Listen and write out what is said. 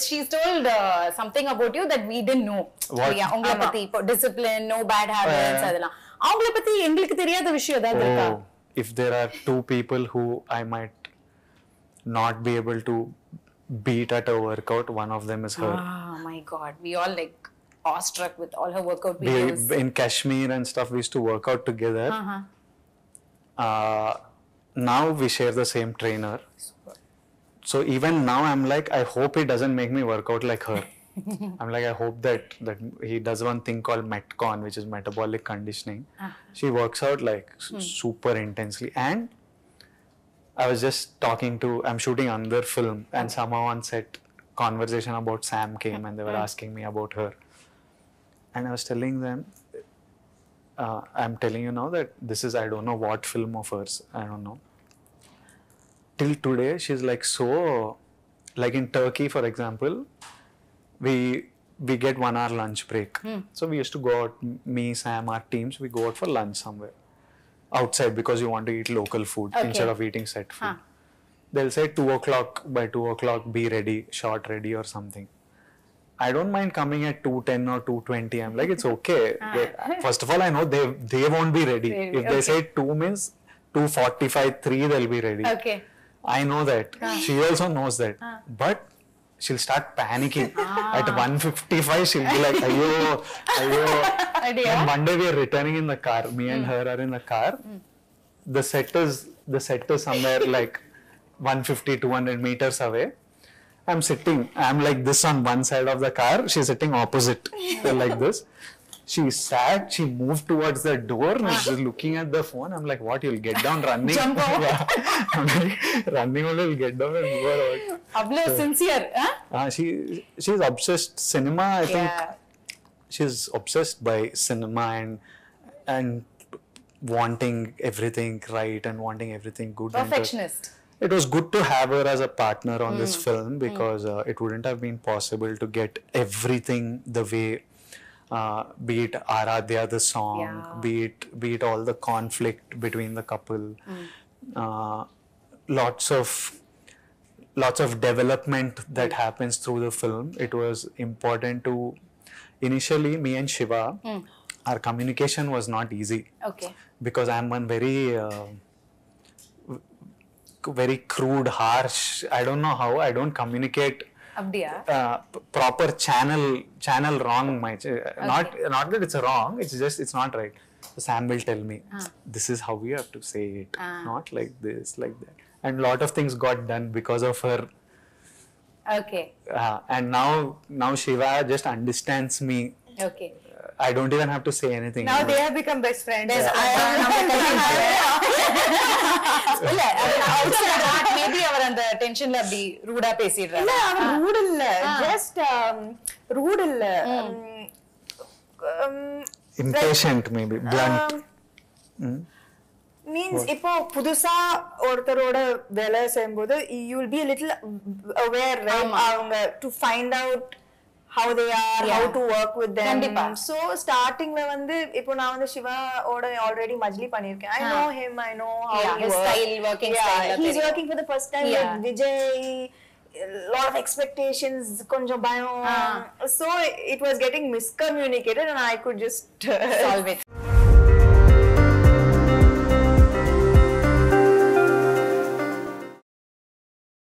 she's told uh, something about you that we didn't know What? Yeah, உங்களை ஆமா. பத்தி இப்போ discipline no bad habits Uh, அதெல்லாம் அவங்கள பத்தி எங்களுக்கு தெரியாத விஷயம் ஏதாவது இருக்கா Oh, if there are two people who I might not be able to beat at a workout, one of them is her. Ah, my God. We all like awestruck with all her workout We, videos. in Kashmir and stuff, we used to work out together. Uh-huh. Uh, now we share the same trainer. So even now, I'm like, I hope he doesn't make me work out like her. I'm like, I hope that that he does one thing called Metcon, which is metabolic conditioning. Ah. She works out like s- hmm. super intensely, and I was just talking to, I'm shooting another film, and somehow on set, conversation about Sam came, and they were hmm. asking me about her, and I was telling them, uh, I'm telling you now that this is I don't know what film of hers. I don't know. Till today, she's like so, like in Turkey, for example, we we get one hour lunch break. So we used to go out, me, Sam, our teams, we go out for lunch somewhere outside because you want to eat local food Okay. instead of eating set food. Huh. They'll say two o'clock by two o'clock be ready, shot ready or something. I don't mind coming at 210 or 220. I'm like, it's okay. They- First of all, I know they they won't be ready. If they say 2 means 245, 3, they'll be ready. Okay. I know that. She also knows that. But she'll start panicking. Ah. At 155, she'll be like, ayo, ayo. Idea. And one day we are returning in the car. Me and hmm. her are in the car. Hmm. The set is the set is somewhere like 150, 200 meters away. I'm sitting. I'm like this on one side of the car. She's sitting opposite, like this she sat, she moved towards the door, and was looking at the phone. I'm like, what? You'll get down running. Jump out. I'm like, running only, you'll get down and go out. Abla so, sincere. Huh? Uh, she, she's obsessed cinema. I yeah. think she's obsessed by cinema and and wanting everything right and wanting everything good. Uh, Perfectionist. It was good to have her as a partner on mm. this hmm. film hmm. because mm. uh, it wouldn't have been possible to get everything the way uh, be it Aradhya the song, Yeah. be it be it all the conflict between the couple, uh, lots of lots of development that happens through the film. It was important to initially me and Shiva, our communication was not easy Okay. because I'm one very uh, very crude, harsh. I don't know how. I don't communicate அப்படியா uh, p- proper channel channel wrong. My ch- not not that it's wrong. It's just it's not right. So Sam will tell me this is how we have to say it, not like this, like that. And lot of things got done because of her. Okay Uh, and now now Shiva just understands me. Okay I don't even have to say anything. Now they have become best friends. இல்ல maybe அவர் அந்த டென்ஷன்ல அப்படி ரூடா பேசிடுறாரு. இல்ல அவன் rude இல்ல. Just rude இல்ல. Impatient maybe, blunt. மீன்ஸ் இப்போ புதுசா ஒருத்தரோட வேலை செய்யும்போது you will be little aware அவங்க to find out how they are. How to work with கண்டிப்பா. சோ ஸ்டார்டிங்ல வந்து இப்போ நான் வந்து சிவாவோட ஆல்ரெடி மஜ்லி பண்ணிருக்கேன் I know him I know for the first time Yeah. with Vijay lot of expectations கொஞ்சம் பயம் so it was getting miscommunicated and I could just Solve it.